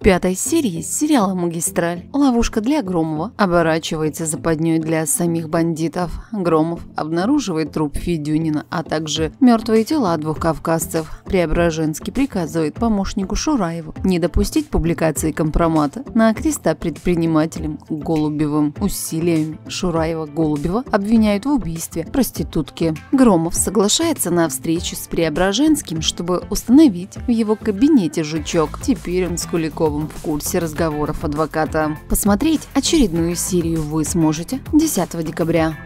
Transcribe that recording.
пятой серии сериала «Магистраль» ловушка для Громова оборачивается западней для самих бандитов. Громов обнаруживает труп Федюнина, а также мертвые тела двух кавказцев. Преображенский приказывает помощнику Шураеву не допустить публикации компромата на креста предпринимателем Голубевым. Усилиями Шураева-Голубева обвиняют в убийстве проститутки. Громов соглашается на встречу с Преображенским, чтобы установить в его кабинете жучок. Теперь он с Куликовым в курсе разговоров адвоката. Посмотреть очередную серию вы сможете 10 декабря.